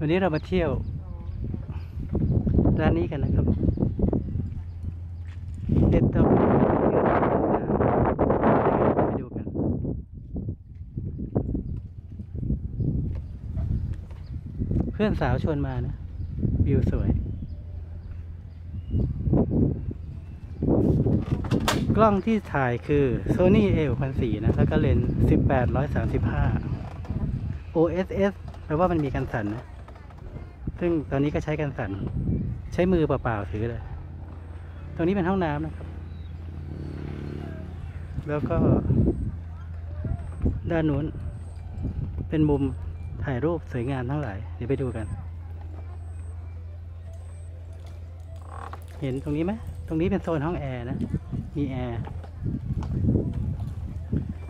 วันนี้เรามาเที่ยว ร้านนี้กันนะครับเด็ดดอไม้ไปดูกัน เพื่อนสาวชวนมานะ วิวสวย กล้องที่ถ่ายคือ Sony A 6 0 0นะ แล้วก็เลนส์1835 OSS แปลว่ามันมีกันสั่นนะ ซึ่งตอนนี้ก็ใช้กันสั่นใช้มือเปล่าๆถือเลย ตรงนี้เป็นห้องน้ำนะครับ แล้วก็ ด้านนู้น เป็นมุมถ่ายรูปสวยงามทั้งหลาย เดี๋ยวไปดูกัน เห็นตรงนี้ไหมตรงนี้เป็นโซนห้องแอร์นะ มีแอร์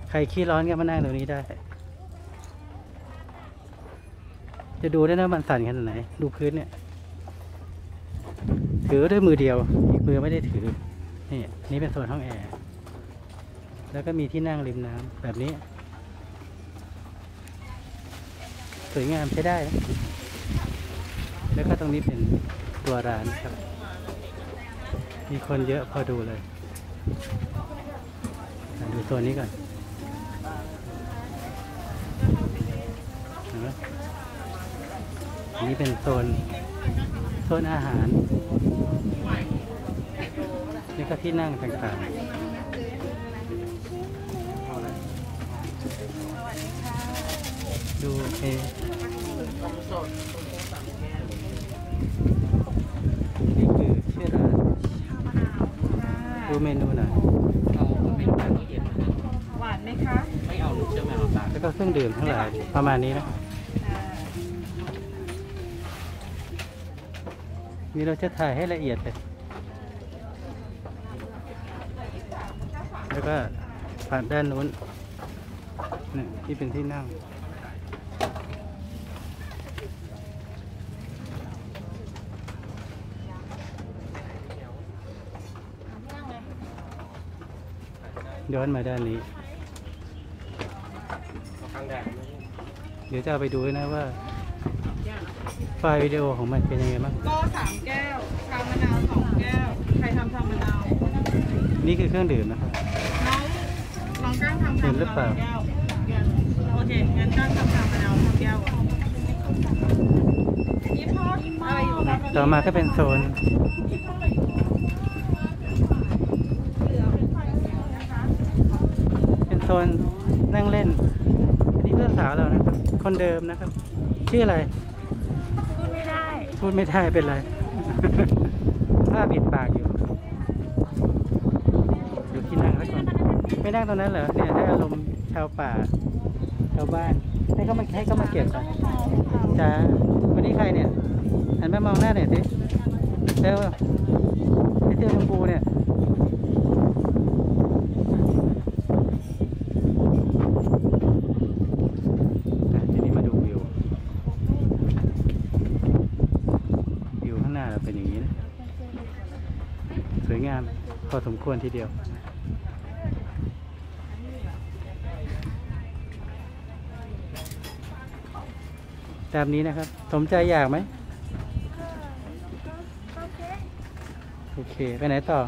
ใครขี้ร้อนก็มานั่งตรงนี้ได้ จะดูได้นะมันสั่นขนาดไหน ดูพื้นเนี่ย ถือด้วยมือเดียว อีกมือไม่ได้ถือ นี่ นี่เป็นโซนห้องแอร์ แล้วก็มีที่นั่งริมน้ำแบบนี้ สวยงามใช้ได้ แล้วก็ตรงนี้เป็นตัวร้านครับ มีคนเยอะพอดูเลย ดูโซนนี้ก่อนเห็นไหม อันนี้เป็นโซนโซนอาหาร นี่ก็ที่นั่งต่างๆ ดูเอนี่คือชื่อร้านดูเมนูหน่อยเอาไม่ต้องการตู้เย็นหวานไหมคะ ไม่เอาลูกเชื่อมไม่เอาตาลแล้วก็เครื่องดื่มทั้งหลายประมาณนี้นะ นี่เราจะถ่ายให้ละเอียดเลย แล้วก็ผ่านด้านนู้นนี่ที่เป็นที่นั่ง ย้อนมาด้านนี้ เดี๋ยวจะเอาไปดูด้วยนะว่า ไฟล์วิดีโอของมันเป็นยังไงบ้าง ก็สามแก้วชามะนาวสองแก้ว ใครทำชามะนาว นี่คือเครื่องดื่มนะครับ น้องน้องก้างทำชามะนาวเห็นหรือเปล่าแก้วโอเค งั้นก้างทำชามะนาวสองแก้วอะนี่พ่ออะไรอยู่นะต่อมาก็เป็นโซน เป็นโซนนั่งเล่น อันนี้เพื่อนสาวเรานะครับ คนเดิมนะครับ ชื่ออะไร พูดไม่ได้ พูดไม่ได้เป็นไรผ้าปิดปากอยู่ อยู่ที่นั่งแล้วก่อนไม่นั่งตรงนั้นเหรอ เนี่ยได้อารมณ์ชาวป่า ชาวบ้าน ให้เขามาให้เขามาเก็บก่อนจ้าวันนี้ใครเนี่ยหันมามองหน้าหน่อยสิเร็วไอเสื้อชมพูเนี่ย อะทีนี้มาดูวิว วิวข้างหน้า เราเป็นอย่างนี้นะ สวยงามพอสมควรทีเดียวตามนี้นะครับ สมใจอยากไหมโอเค ไปไหนต่อ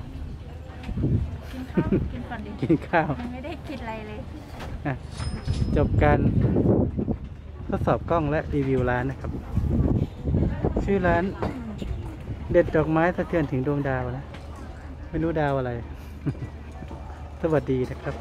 กินข้าว กินก่อนดิ กินข้าวยังไม่ได้กินอะไรเลยอะจบการทดสอบกล้องและรีวิวร้านนะครับ ชื่อร้าน เด็ดดอกไม้สะเทือนถึงดวงดาวนะ ไม่รู้ดาวอะไร สวัสดีนะครับ